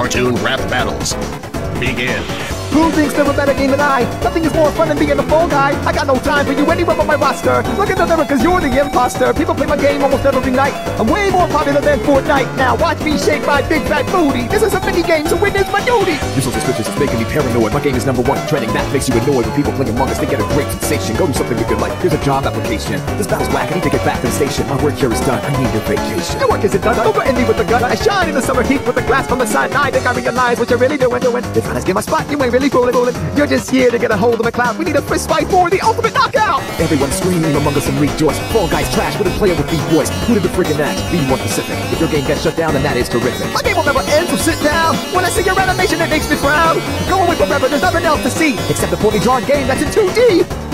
cartoon rap battles. Begin. Who thinks they're a better game than I? Nothing is more fun than being a fall guy. I got no time for you anywhere but my roster. Look at the lyric, cause you're the imposter. People play my game almost every night. I'm way more popular than Fortnite. Now watch me shake my big fat booty. This is a mini game, so win is my duty. You're so suspicious, it's making me paranoid. My game is number one trending, that makes you annoyed when people play Among Us. They get a great sensation. Go do something with your life. Here's a job application. This battle's whack. I need to get back to the station. My work here is done. I need a vacation. Your work isn't done. Over me with the gun. I shine in the summer heat with the glass from the sun. I think I realize what you're really doing, doing. If I just get my spot, you ain't really fooling. You're just here to get a hold of a cloud. We need a fist fight for the ultimate knockout. Everyone screaming Among Us and rejoice. Fall guys trash. with a play it with these boys. Who did the friggin' act? Be more specific. If your game gets shut down, then that is terrific. My game will never end, so sit down. When I see your animation, it makes me frown. Go away forever, there's nothing else to see except the poorly drawn game that's in 2D.